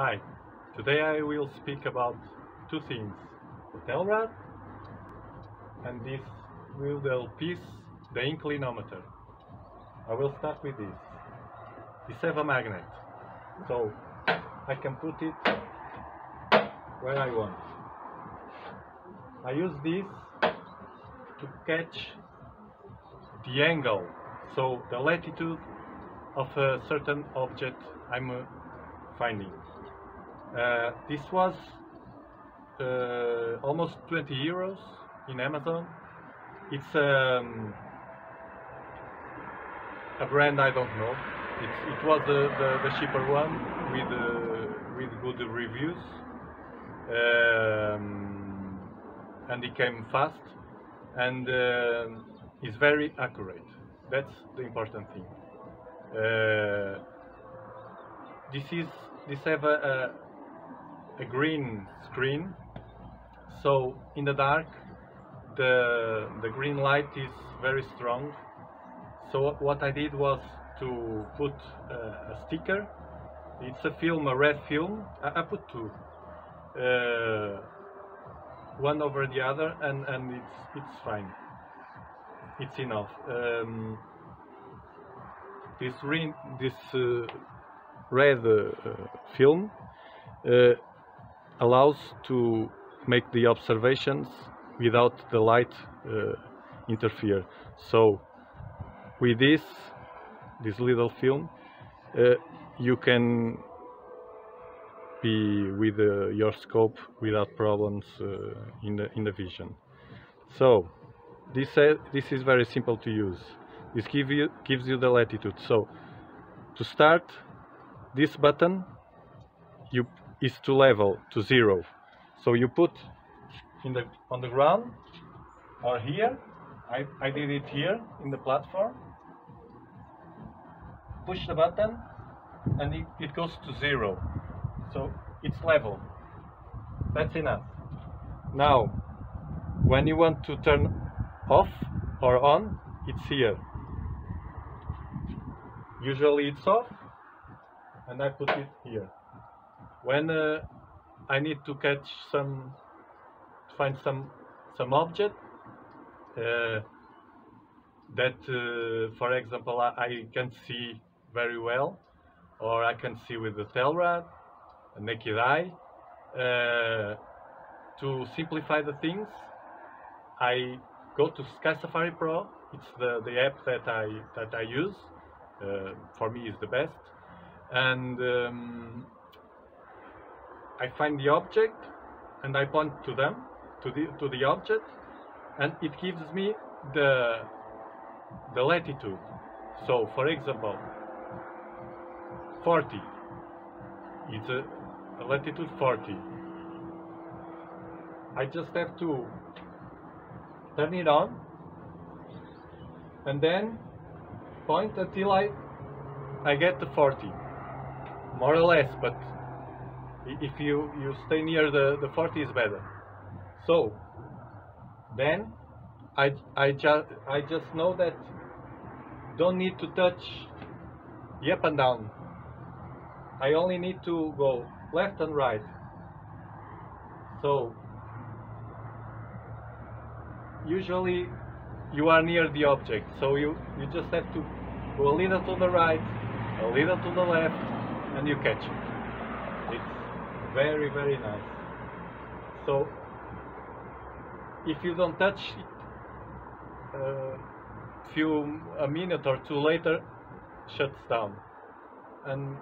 Hi, today I will speak about two things, the Telrad and this little piece, the inclinometer. I will start with this. This have a magnet, so I can put it where I want. I use this to catch the angle, so the latitude of a certain object I'm uh, finding. Uh, this was uh, almost 20 euros in Amazon. It's um, a brand I don't know. It's, it was the, the, the cheaper one with uh, with good reviews, um, and it came fast and uh, is very accurate. That's the important thing. Uh, this is this have a, a green screen, so in the dark the the green light is very strong. So what I did was to put uh, a sticker. It's a film, a red film. I, I put two, uh, one over the other, and and it's it's fine. It's enough. Um, this ring, this uh, red uh, film uh, allows to make the observations without the light uh, interfere. So with this, this little film, uh, you can be with uh, your scope without problems uh, in the in the vision. So this this is very simple to use. This give you gives you the latitude. So to start, this button you is to level to zero. So you put in the on the ground or here. I, I did it here in the platform. Push the button and it, it goes to zero. So it's level. That's enough. Now, when you want to turn off or on, it's here. Usually it's off and I put it here. When uh, I need to catch some, find some some object uh, that, uh, for example, I, I can see very well, or I can see with the Telrad, a naked eye. Uh, to simplify the things, I go to Sky Safari Pro. It's the, the app that I that I use. Uh, for me, is the best and um, I find the object and I point to them to the to the object and it gives me the the latitude. So for example 40 it's a, a latitude 40 I just have to turn it on and then point until I I get the 40 more or less, but if you, you stay near the, the 40 is better. So, then I, I, just I just know that don't need to touch the up and down. I only need to go left and right. So, usually you are near the object, so you, you just have to go a little to the right, a little to the left, and you catch it. Very, very nice. So, if you don't touch it, uh, few a minute or two later, shuts down. And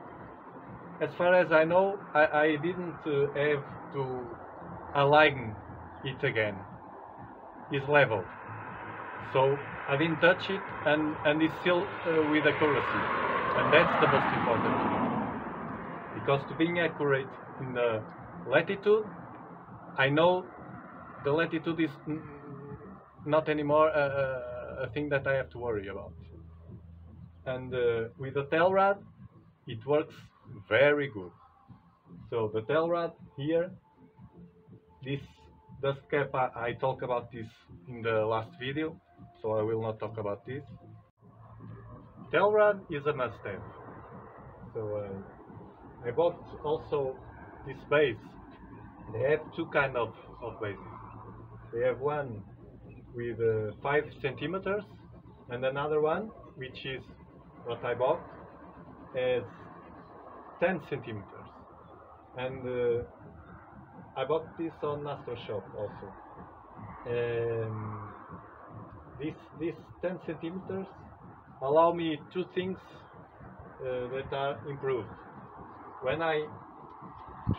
as far as I know, I, I didn't uh, have to align it again. It's level. So I didn't touch it and, and it's still uh, with accuracy. And that's the most important because to being accurate in the latitude, I know the latitude is not anymore a, a, thing that I have to worry about. And uh, with the Telrad, it works very good. So the Telrad here, this dust cap, I, I talk about this in the last video, so I will not talk about this. Telrad is a must-have. So uh, I bought also this base. They have two kind of, of bases. They have one with uh, 5 centimeters and another one which is what I bought as 10 centimeters and uh, I bought this on Astro Shop also um, this this 10 centimeters allow me two things uh, that are improved when I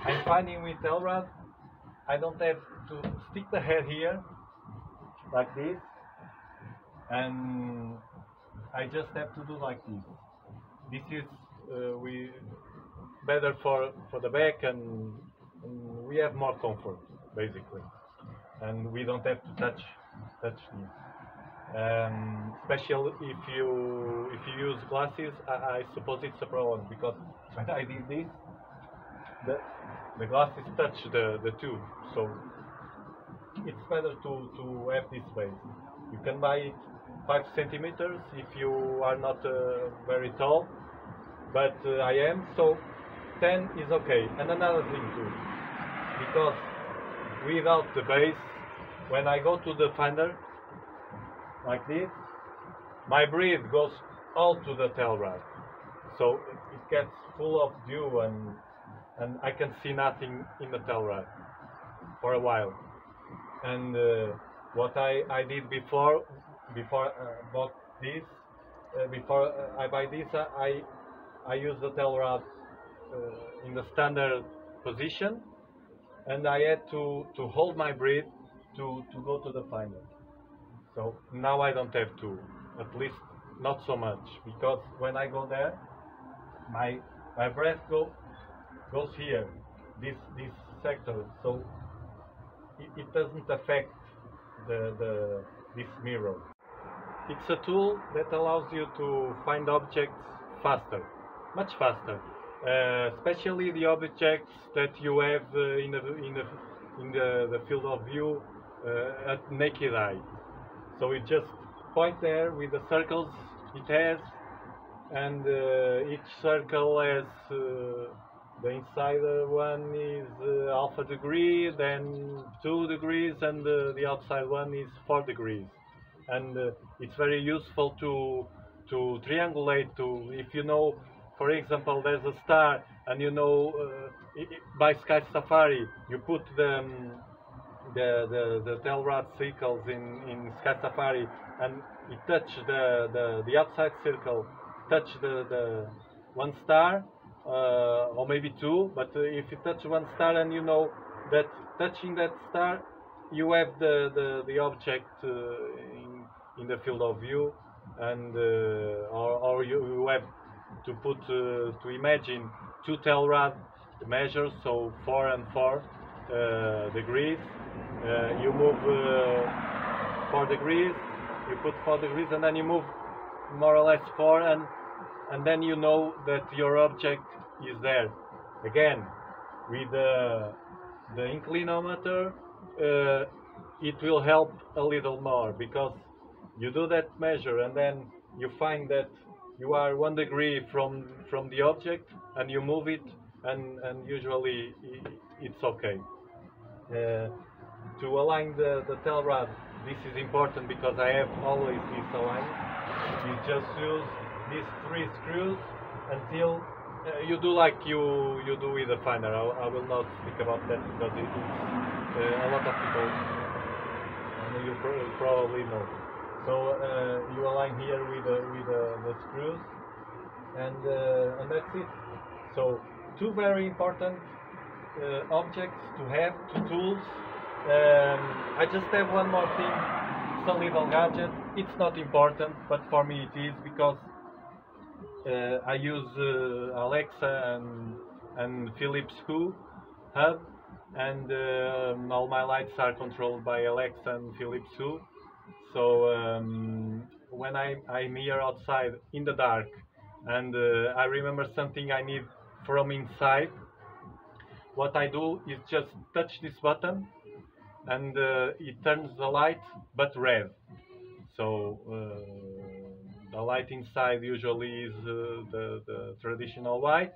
I'm finding with Telrad I don't have to stick the head here like this and I just have to do like this. This is uh, we better for for the back and, and, we have more comfort basically. And we don't have to touch touch this um, especially if you use glasses I, I suppose it's a problem because when I did this the, the glasses touch the, the tube. So it's better to, to have this base you can buy it 5 centimeters if you are not uh, very tall but uh, I am. So 10 is okay. And another thing too because without the base when I go to the finder like this my breath goes all to the Telrad so it gets full of dew and and I can see nothing in the Telrad for a while. And uh, what I, I did before before uh, bought this uh, before uh, I buy this uh, I I use the Telrad in the standard position. And I had to to hold my breath to to go to the final. so now I don't have to at least not so much because when I go there my my breath go goes here this this sector so it, it doesn't affect the the this mirror it's a tool that allows you to find objects faster, much faster. Uh, especially the objects that you have uh, in the in the in the, the field of view uh, at naked eye. So you just point there with the circles it has, and uh, each circle has uh, the inside one is uh, alpha degree, then two degrees, and the outside one is four degrees. And uh, it's very useful to to triangulate to if you know for example there's a star and you know uh, by sky safari you put the um, the the, the Telrad circles in in sky safari and it touch the the, the outside circle touch the the one star uh, or maybe two but uh, if you touch one star and you know that touching that star you have the the, the object uh, in in the field of view and uh, or, or you, you, have to put uh, to imagine two Telrad measures so four and four uh, you move four degrees you put four degrees and then you move more or less four and and then you know that your object is there. Again with the the inclinometer uh, it will help a little more because you do that measure and then you find that you are one degree from from the object and you move it and and usually it's okay. Uh, to align the the Telrad this is important because I have always this aligned you just use these three screws until uh, you do like you you do with the finder I, I will not speak about that because it's uh, a lot of people and you probably know so uh, you align here with the, with the, the screws, and uh, and that's it. So two very important uh, objects to have, two tools. Um, I just have one more thing. It's a little gadget. It's not important, but for me it is because uh, I use uh, Alexa and and Philips Hue hub, and um, all my lights are controlled by Alexa and Philips Hue. So um, when I, I'm here outside in the dark and uh, I remember something I need from inside, what I do is just touch this button and uh, it turns the light but red. So uh, the light inside usually is uh, the, the traditional white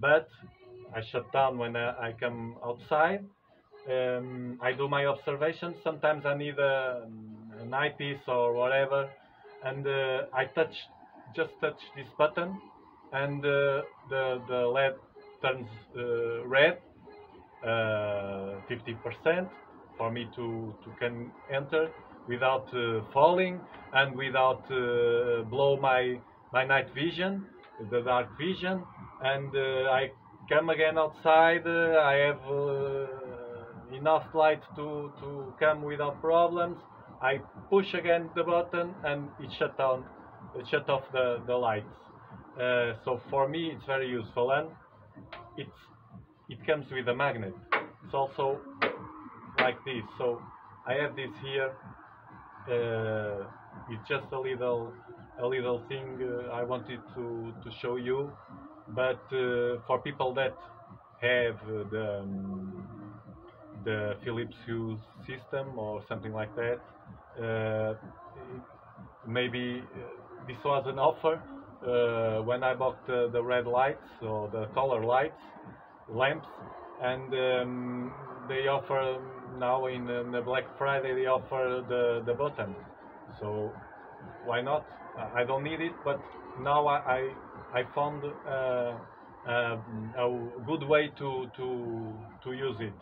but I shut down when I, I come outside. Um, I do my observations. Sometimes I need a, an eyepiece or whatever, and uh, I touch, just touch this button, and uh, the the LED turns uh, red, 50% uh, for me to to can enter without uh, falling and without uh, blow my my night vision, the dark vision, and I come again outside. I have enough light to, to come without problems. I push again the button and it shut down, it shut off the, the lights. Uh, so for me it's very useful and it's, it comes with a magnet. It's also like this. So I have this here. Uh, it's just a little a little thing uh, I wanted to, to show you. But uh, for people that have the um, the Philips Hue system or something like that. Uh, maybe uh, this was an offer uh, when I bought the, the red lights or the color lights, lamps, and um, they offer now in, in, the Black Friday they offer the, the button. So why not? I don't need it, but now I, I, I found uh, uh, a good way to, to, to use it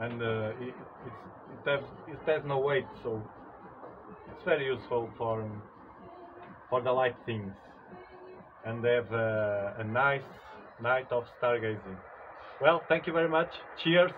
and uh, it, it, has, it has no weight so it's very useful for for the light things and they have a, a nice night of stargazing well thank you very much. Cheers